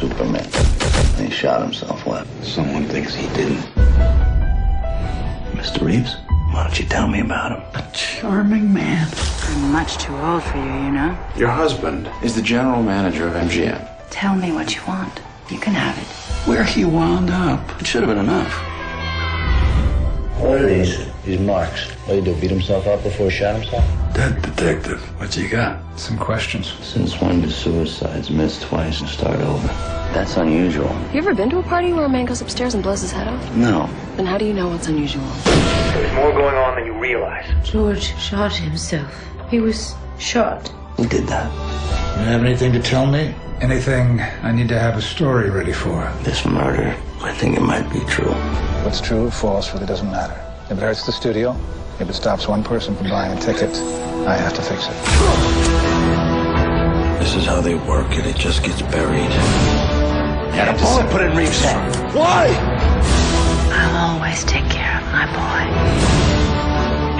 Superman. And he shot himself. What? Someone thinks he didn't. Mr. Reeves? Why don't you tell me about him? A charming man. I'm much too old for you, you know? Your husband is the general manager of MGM. Tell me what you want. You can have it. Where he wound up, it should have been enough. What are these? These marks. What did he do? Beat himself up before he shot himself? Dead detective. What you got? Some questions. Since when do suicides miss twice and start over? That's unusual. You ever been to a party where a man goes upstairs and blows his head off? No. Then how do you know what's unusual? There's more going on than you realize. George shot himself. He was shot. Who did that? You have anything to tell me? Anything I need to have a story ready for? This murder, I think it might be true. What's true or false really doesn't matter. If it hurts the studio, if it stops one person from buying a ticket, I have to fix it. This is how they work and It just gets buried. Had a bullet put in Reeves' head. Why? I'll always take care of my boy.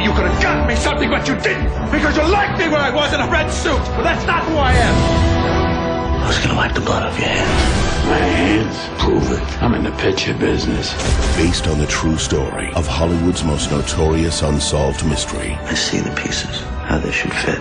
You could have gotten me something, but you didn't. Because you liked me when I was in a red suit. But that's not who I am. Who's gonna wipe the blood off your hands? I'm in the picture business. Based on the true story of Hollywood's most notorious unsolved mystery. I see the pieces, how they should fit,